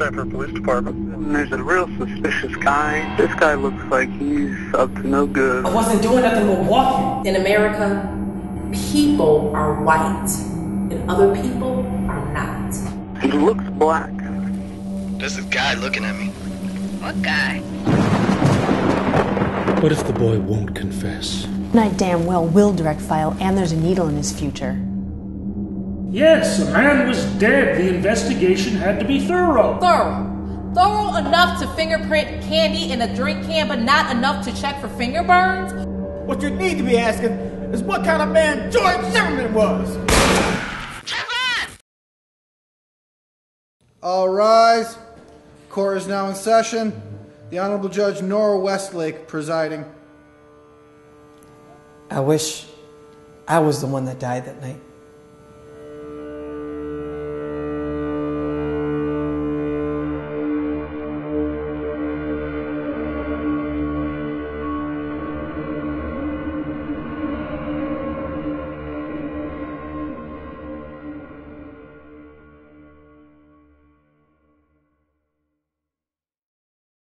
Sanford Police Department. And there's a real suspicious guy. This guy looks like he's up to no good. I wasn't doing nothing but walking. In America, people are white and other people are not. He looks black. There's a guy looking at me. What guy? What if the boy won't confess? And I damn well will direct file, and there's a needle in his future. Yes, a man was dead. The investigation had to be thorough. Thorough. Thorough enough to fingerprint candy in a drink can, but not enough to check for finger burns? What you need to be asking is what kind of man George Zimmerman was. All rise. Court is now in session. The Honorable Judge Nora Westlake presiding. I wish I was the one that died that night.